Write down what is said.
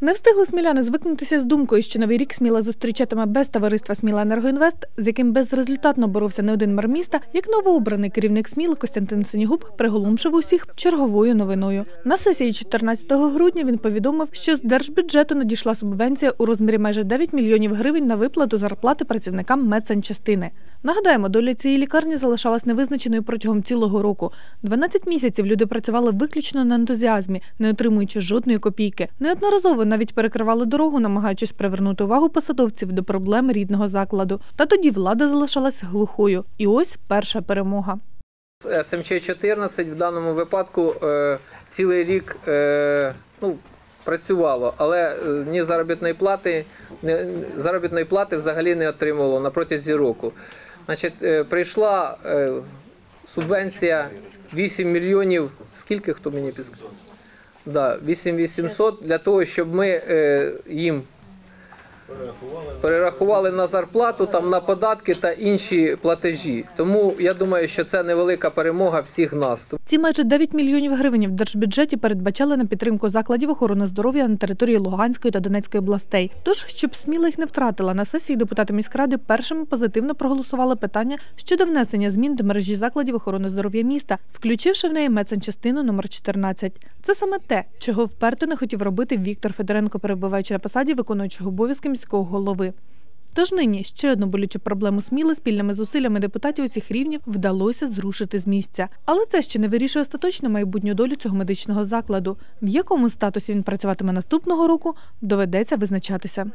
Не встигли сміляни звикнутися з думкою, що новий рік сміла зустрічатиме без товариства Сміла Енергоінвест, з яким безрезультатно боровся не один мер міста, як новообраний керівник Сміли Костянтин Синігуб приголомшив усіх черговою новиною. На сесії 14 грудня він повідомив, що з держбюджету надійшла субвенція у розмірі майже 9 мільйонів гривень на виплату зарплати працівникам медсанчастини. Нагадаємо, доля цієї лікарні залишалась невизначеною протягом цілого року. 12 місяців люди працювали виключно на ентузіазмі, не отримуючи жодної копійки. Неодноразово навіть перекривали дорогу, намагаючись привернути увагу посадовців до проблем рідного закладу. Та тоді влада залишалась глухою. І ось перша перемога. СМЧ-14 в даному випадку е, цілий рік е, ну, працювало, але е, ні заробітної плати, заробітної плати взагалі не отримувало на протязі року. Значить, е, прийшла е, субвенція 8 мільйонів. Скільки хто мені підскаже? Да, 8800 для того, щоб ми е, їм перерахували на зарплату, там на податки та інші платежі. Тому я думаю, що це невелика перемога всіх нас. Ці майже 9 мільйонів гривень в держбюджеті передбачали на підтримку закладів охорони здоров'я на території Луганської та Донецької областей. Тож, щоб сміла їх не втратила, на сесії депутати міськради першими позитивно проголосували питання щодо внесення змін до мережі закладів охорони здоров'я міста, включивши в неї медсанчастину номер 14. Це саме те, чого вперто не хотів робити Віктор Федоренко, перебуваючи на посаді виконуючого обов'язки міського голови. Тож нині ще одну болючу проблему Сміли спільними зусиллями депутатів усіх рівнів вдалося зрушити з місця. Але це ще не вирішує остаточно майбутню долю цього медичного закладу. В якому статусі він працюватиме наступного року, доведеться визначатися.